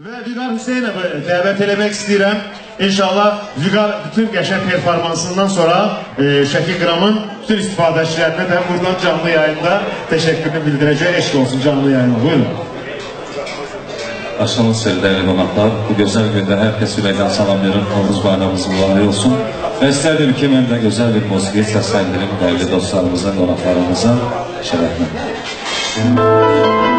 Və Vüqar Hüseynovu dəvət eləmək istəyirəm. İnşallah Vüqar bütün qəşəng performansından sonra e, Şəki Qramın bütün istifadəçilərinə də buradan canlı yayında təşəkkürünü bildirəcək. Eşq olsun canlı yayına. Buyurun. Aşağılı sevgilerle donaklar, bu güzel günde herkes yüreğden salamlıyorum. Novruz bayramımız mübarek olsun. Ve isterdim ki ben de güzel bir müziği seslendireyim değerli dostlarımıza, donaklarımıza şerefle. Bir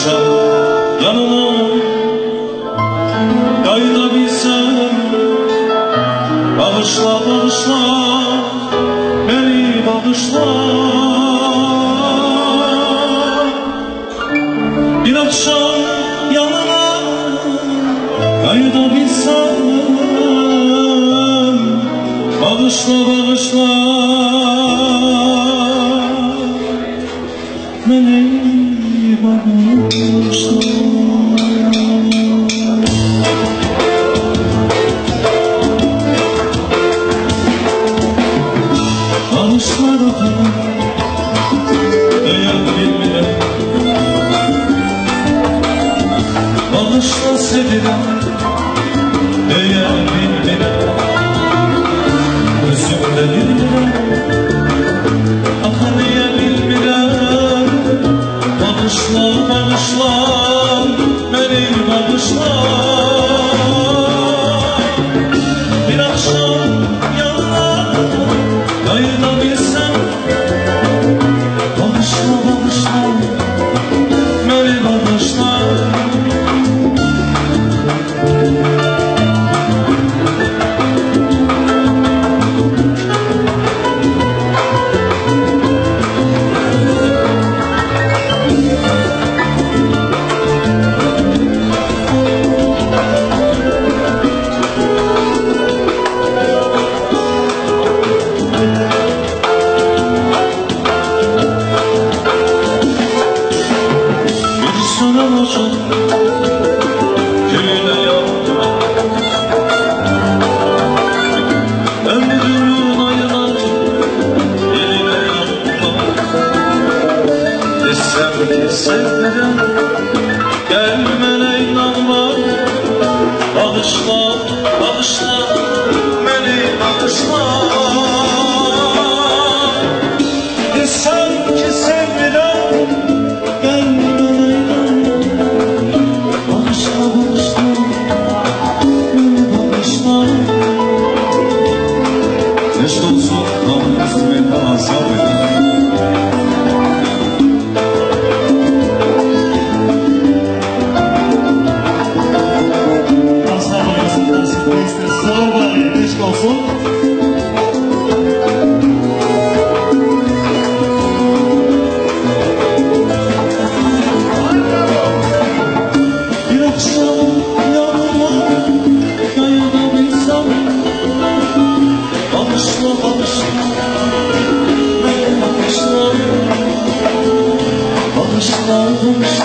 akşam yanına. Kayıdabilsem Bağışla bağışla beni bağışla. Bir akşam yanına kayıdabilsem Bağışla bağışla Sevilen değer bilmeden Gözümde bilmeden Akaniye bilmeden Bağışla bağışla beni bağışla Bir akşam yanına Kayılabilsem Bir sana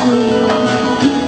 bağışla Bağışla bağışla